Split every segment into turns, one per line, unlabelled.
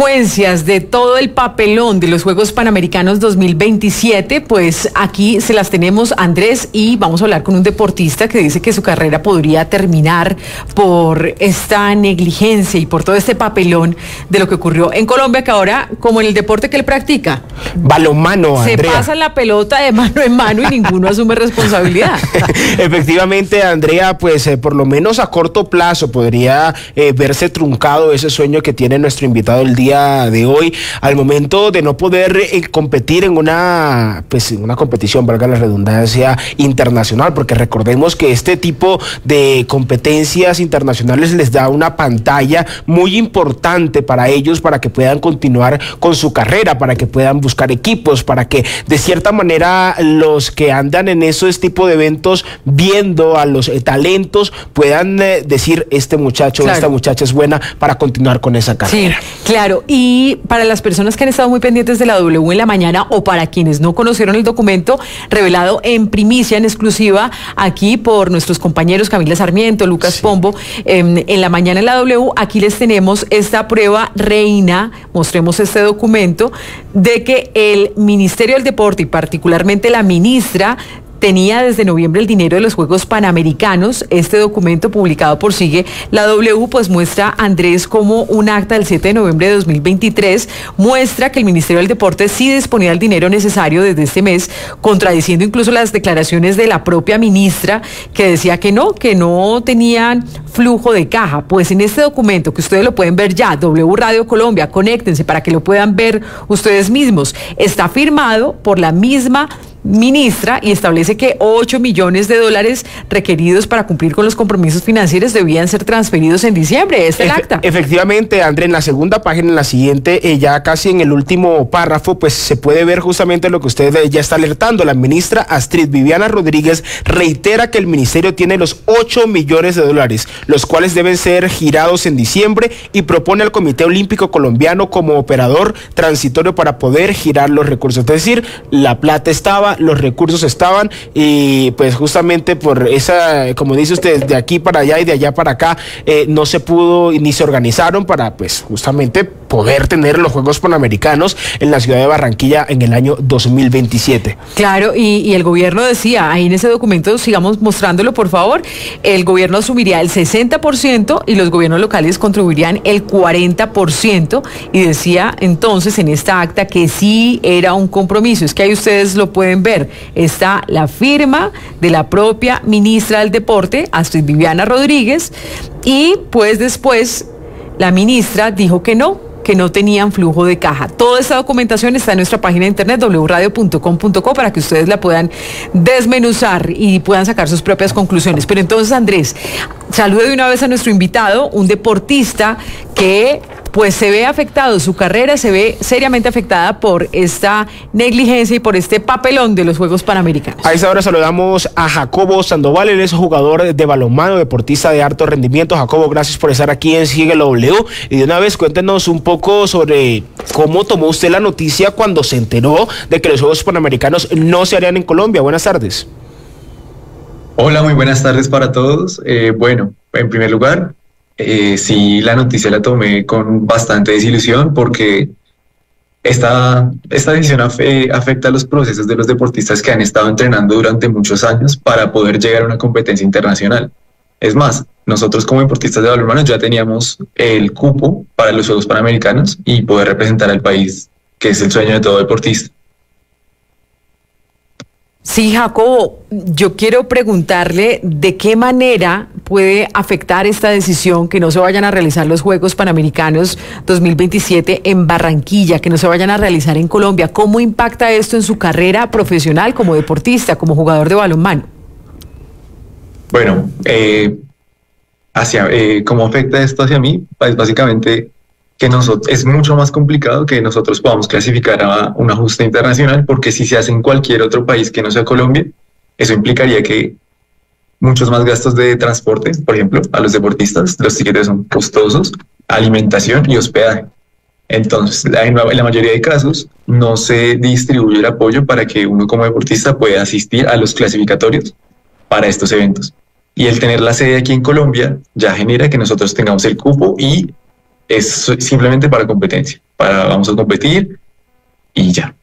consecuencias de todo el papelón de los Juegos Panamericanos 2027, pues aquí se las tenemos Andrés y vamos a hablar con un deportista que dice que su carrera podría terminar por esta negligencia y por todo este papelón de lo que ocurrió en Colombia, que ahora, como en el deporte que él practica,
balonmano,
se pasa la pelota de mano en mano y ninguno asume responsabilidad.
Efectivamente, Andrea, pues eh, por lo menos a corto plazo podría eh, verse truncado ese sueño que tiene nuestro invitado el día de hoy, al momento de no poder eh, competir en una, pues, una competición, valga la redundancia, internacional, porque recordemos que este tipo de competencias internacionales les da una pantalla muy importante para ellos, para que puedan continuar con su carrera, para que puedan buscar equipos, para que de cierta manera los que andan en esos tipos de eventos viendo a los eh, talentos puedan eh, decir este muchacho esta muchacha es buena para continuar con esa carrera.
Claro, y para las personas que han estado muy pendientes de la W en la mañana o para quienes no conocieron el documento revelado en primicia, en exclusiva, aquí por nuestros compañeros Camila Sarmiento, Lucas Pombo, em, en la mañana en la W, aquí les tenemos esta prueba reina, mostremos este documento, de que el Ministerio del Deporte y particularmente la ministra tenía desde noviembre el dinero de los Juegos Panamericanos. Este documento publicado por Sigue la W pues muestra a Andrés como un acta del 7 de noviembre de 2023 muestra que el Ministerio del Deporte sí disponía del dinero necesario desde este mes, contradiciendo incluso las declaraciones de la propia ministra que decía que no, que no tenían flujo de caja. Pues en este documento que ustedes lo pueden ver ya, W Radio Colombia, conéctense para que lo puedan ver ustedes mismos. Está firmado por la misma ministra y establece que 8 millones de dólares requeridos para cumplir con los compromisos financieros debían ser transferidos en diciembre. Es el acta.
Efectivamente, André, en la segunda página, en la siguiente, eh, ya casi en el último párrafo, pues se puede ver justamente lo que usted eh, ya está alertando. La ministra Astrid Viviana Rodríguez reitera que el ministerio tiene los 8 millones de dólares, los cuales deben ser girados en diciembre y propone al Comité Olímpico Colombiano como operador transitorio para poder girar los recursos. Es decir, la plata estaba los recursos estaban y pues justamente por esa, como dice usted, de aquí para allá y de allá para acá, eh, no se pudo ni se organizaron para pues justamente poder tener los Juegos Panamericanos en la ciudad de Barranquilla en el año 2027.
Claro, y, el gobierno decía, ahí en ese documento, sigamos mostrándolo por favor, el gobierno asumiría el 60% y los gobiernos locales contribuirían el 40% y decía entonces en esta acta que sí era un compromiso, es que ahí ustedes lo pueden ver, está la firma de la propia ministra del Deporte, Astrid Viviana Rodríguez, y pues después la ministra dijo que no, que no tenían flujo de caja. Toda esta documentación está en nuestra página de internet wradio.com.co para que ustedes la puedan desmenuzar y puedan sacar sus propias conclusiones. Pero entonces, Andrés, salude de una vez a nuestro invitado, un deportista que pues se ve afectado, su carrera se ve seriamente afectada por esta negligencia y por este papelón de los Juegos Panamericanos.
A esta hora saludamos a Jacobo Sandoval, él es jugador de balonmano, deportista de alto rendimiento. Jacobo, gracias por estar aquí en W. Y de una vez cuéntenos un poco sobre cómo tomó usted la noticia cuando se enteró de que los Juegos Panamericanos no se harían en Colombia. Buenas tardes.
Hola, muy buenas tardes para todos. Eh, bueno, en primer lugar, eh, sí la noticia la tomé con bastante desilusión porque esta, esta decisión afecta a los procesos de los deportistas que han estado entrenando durante muchos años para poder llegar a una competencia internacional. Es más, nosotros como deportistas de balonmano ya teníamos el cupo para los Juegos Panamericanos y poder representar al país, que es el sueño de todo deportista.
Sí, Jacobo, yo quiero preguntarle de qué manera puede afectar esta decisión que no se vayan a realizar los Juegos Panamericanos 2027 en Barranquilla, que no se vayan a realizar en Colombia. ¿Cómo impacta esto en su carrera profesional como deportista, como jugador de balonmano?
Bueno, eh, hacia, eh, ¿cómo afecta esto hacia mí? Pues básicamente que nosotros, es mucho más complicado que nosotros podamos clasificar a un ajuste internacional, porque si se hace en cualquier otro país que no sea Colombia, eso implicaría que muchos más gastos de transporte, por ejemplo, a los deportistas, los tickets son costosos, alimentación y hospedaje. Entonces, en la mayoría de casos, no se distribuye el apoyo para que uno como deportista pueda asistir a los clasificatorios para estos eventos. Y el tener la sede aquí en Colombia ya genera que nosotros tengamos el cupo y es simplemente para competencia, para vamos a competir y ya.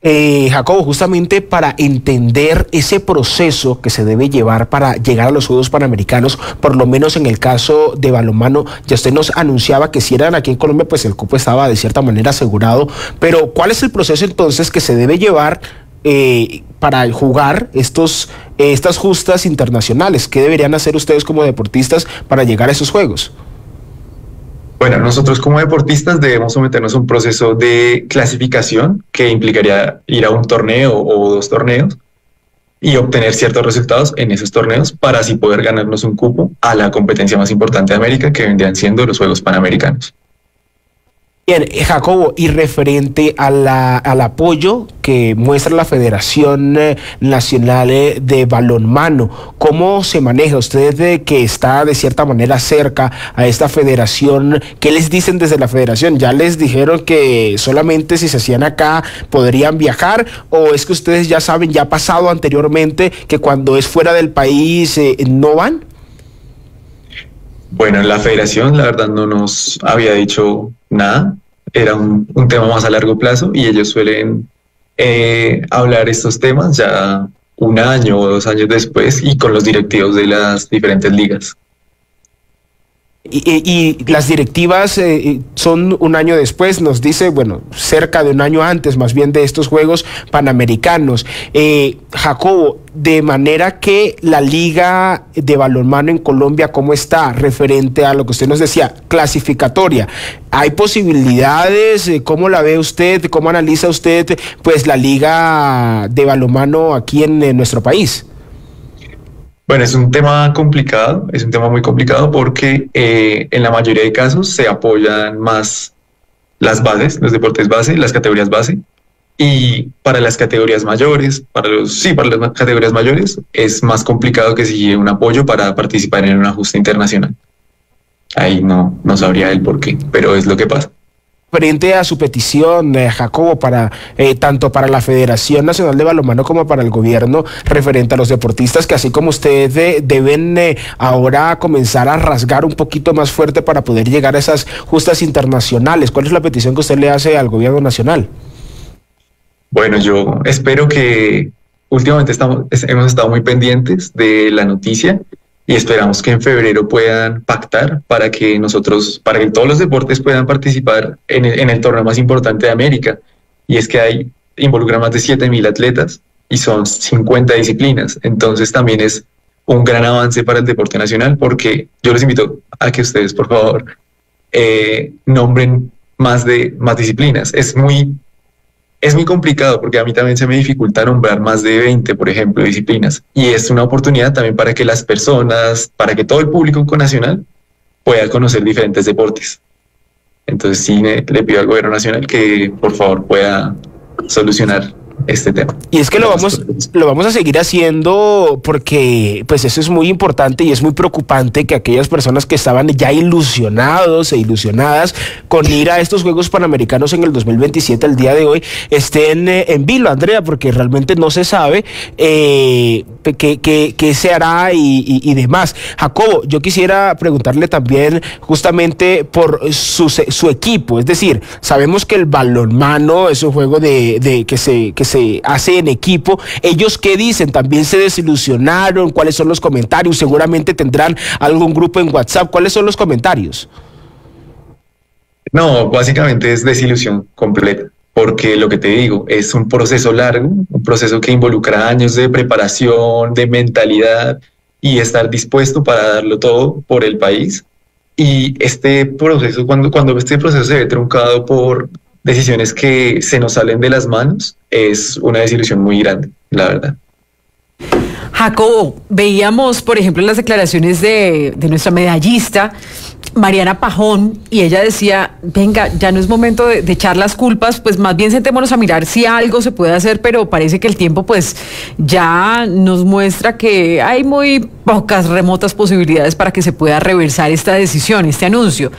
Eh, Jacobo, justamente para entender ese proceso que se debe llevar para llegar a los Juegos Panamericanos, por lo menos en el caso de balonmano, ya usted nos anunciaba que si eran aquí en Colombia, pues el cupo estaba de cierta manera asegurado, pero ¿cuál es el proceso entonces que se debe llevar eh, para jugar estos, eh, estas justas internacionales? ¿Qué deberían hacer ustedes como deportistas para llegar a esos Juegos?
Bueno, nosotros como deportistas debemos someternos a un proceso de clasificación que implicaría ir a un torneo o dos torneos y obtener ciertos resultados en esos torneos para así poder ganarnos un cupo a la competencia más importante de América que vendrían siendo los Juegos Panamericanos.
Bien, Jacobo, y referente a la, al apoyo que muestra la Federación eh, Nacional eh, de Balonmano, ¿cómo se maneja usted de que está de cierta manera cerca a esta federación? ¿Qué les dicen desde la federación? ¿Ya les dijeron que solamente si se hacían acá podrían viajar? ¿O es que ustedes ya saben, ya ha pasado anteriormente, que cuando es fuera del país eh, no van?
Bueno, la federación la verdad no nos había dicho nada, era un, tema más a largo plazo y ellos suelen eh, hablar estos temas ya un año o dos años después y con los directivos de las diferentes ligas.
Y, las directivas eh, eh, son un año después, nos dice, bueno, cerca de un año antes más bien de estos Juegos Panamericanos. Eh, Jacobo, de manera que la liga de balonmano en Colombia, ¿cómo está referente a lo que usted nos decía, clasificatoria? ¿Hay posibilidades? ¿Cómo la ve usted? ¿Cómo analiza usted pues la liga de balonmano aquí en nuestro país?
Bueno, es un tema complicado, es un tema muy complicado porque eh, en la mayoría de casos se apoyan más las bases, los deportes base, las categorías base, y para las categorías mayores, para los, sí, para las categorías mayores, es más complicado que si un apoyo para participar en un ajuste internacional. Ahí no, no sabría el por qué, pero es lo que pasa
frente a su petición, eh, Jacobo, para eh, tanto para la Federación Nacional de Balonmano como para el gobierno, referente a los deportistas que así como ustedes eh, deben ahora comenzar a rasgar un poquito más fuerte para poder llegar a esas justas internacionales. ¿Cuál es la petición que usted le hace al gobierno nacional?
Bueno, yo espero que últimamente estamos, hemos estado muy pendientes de la noticia y esperamos que en febrero puedan pactar para que nosotros, para que todos los deportes puedan participar en el, torneo más importante de América. Y es que hay, involucra más de 7.000 atletas y son 50 disciplinas. Entonces también es un gran avance para el deporte nacional porque yo les invito a que ustedes, por favor, eh, nombren más de más disciplinas. Es muy es muy complicado porque a mí también se me dificulta nombrar más de 20, por ejemplo, disciplinas. Y es una oportunidad también para que las personas, para que todo el público nacional pueda conocer diferentes deportes. Entonces sí le pido al gobierno nacional que por favor pueda solucionar este tema.
Y es que lo vamos, lo vamos a seguir haciendo porque pues eso es muy importante y es muy preocupante que aquellas personas que estaban ya ilusionados e ilusionadas con ir a estos Juegos Panamericanos en el 2027, el día de hoy, estén eh, en vilo, Andrea, porque realmente no se sabe eh, qué, se hará y, demás. Jacobo, yo quisiera preguntarle también justamente por su, su equipo, es decir, sabemos que el balonmano es un juego de, de que se que se hace en equipo. ¿Ellos qué dicen? ¿También se desilusionaron? ¿Cuáles son los comentarios? Seguramente tendrán algún grupo en WhatsApp. ¿Cuáles son los comentarios?
No, básicamente es desilusión completa, porque lo que te digo es un proceso largo, un proceso que involucra años de preparación, de mentalidad y estar dispuesto para darlo todo por el país. Y este proceso, cuando, cuando este proceso se ve truncado por decisiones que se nos salen de las manos, es una desilusión muy grande, la verdad.
Jacobo, veíamos, por ejemplo, las declaraciones de, de nuestra medallista, Mariana Pajón y ella decía, venga, ya no es momento de, echar las culpas, pues más bien sentémonos a mirar si algo se puede hacer, pero parece que el tiempo pues ya nos muestra que hay muy pocas remotas posibilidades para que se pueda reversar esta decisión, este anuncio.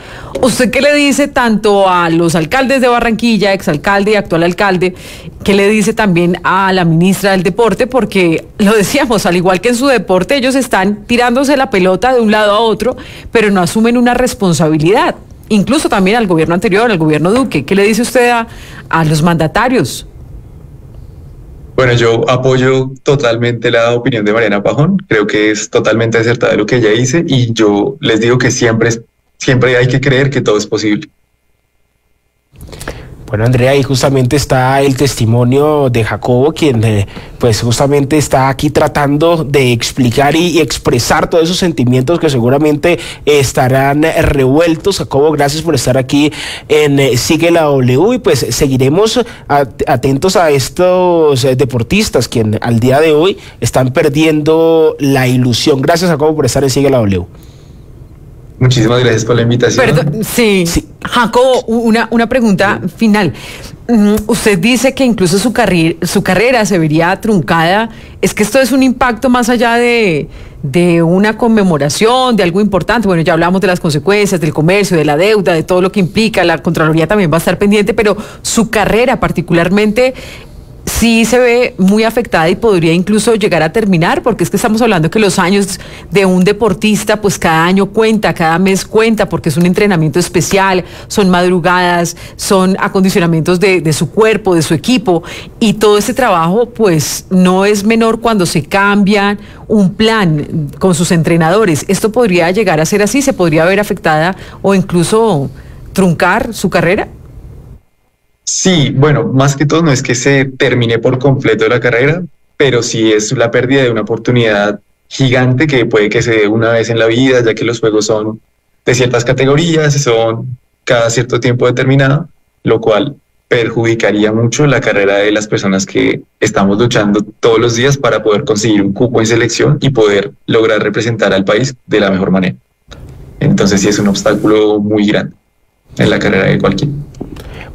¿Usted qué le dice tanto a los alcaldes de Barranquilla, exalcalde y actual alcalde, qué le dice también a la ministra del Deporte? Porque lo decíamos, al igual que en su deporte, ellos están tirándose la pelota de un lado a otro, pero no asumen una responsabilidad. incluso también al gobierno anterior, al gobierno Duque. ¿Qué le dice usted a, los mandatarios?
Bueno, yo apoyo totalmente la opinión de Mariana Pajón. Creo que es totalmente acertada lo que ella dice y yo les digo que siempre, siempre hay que creer que todo es posible.
Bueno, Andrea, ahí justamente está el testimonio de Jacobo, quien eh, pues justamente está aquí tratando de explicar y, expresar todos esos sentimientos que seguramente estarán revueltos. Jacobo, gracias por estar aquí en eh, Sigue la W y pues seguiremos atentos a estos eh, deportistas quien al día de hoy están perdiendo la ilusión. Gracias, Jacobo, por estar en Sigue la W.
Muchísimas gracias por la invitación.
sí, sí. Jacobo, una, una pregunta final. Mm, usted dice que incluso su, su carrera se vería truncada. ¿Es que esto es un impacto más allá de, de una conmemoración, de algo importante? Bueno, ya hablamos de las consecuencias, del comercio, de la deuda, de todo lo que implica. La Contraloría también va a estar pendiente, pero su carrera particularmente sí se ve muy afectada y podría incluso llegar a terminar, porque es que estamos hablando que los años de un deportista, pues cada año cuenta, cada mes cuenta, porque es un entrenamiento especial, son madrugadas, son acondicionamientos de, de su cuerpo, de su equipo, y todo ese trabajo, pues no es menor cuando se cambia un plan con sus entrenadores. Esto podría llegar a ser así, se podría ver afectada o incluso truncar su carrera.
Sí, bueno, más que todo no es que se termine por completo la carrera, pero sí es la pérdida de una oportunidad gigante que puede que se dé una vez en la vida, ya que los juegos son de ciertas categorías son cada cierto tiempo determinado, lo cual perjudicaría mucho la carrera de las personas que estamos luchando todos los días para poder conseguir un cupo en selección y poder lograr representar al país de la mejor manera. Entonces sí es un obstáculo muy grande en la carrera de cualquiera.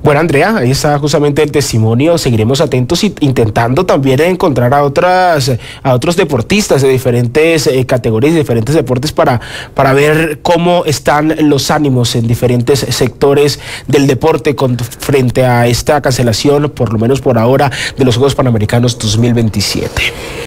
Bueno, Andrea, ahí está justamente el testimonio. Seguiremos atentos y intentando también encontrar a otras, a otros deportistas de diferentes eh, categorías, de diferentes deportes para, para ver cómo están los ánimos en diferentes sectores del deporte frente a esta cancelación, por lo menos por ahora, de los Juegos Panamericanos 2027.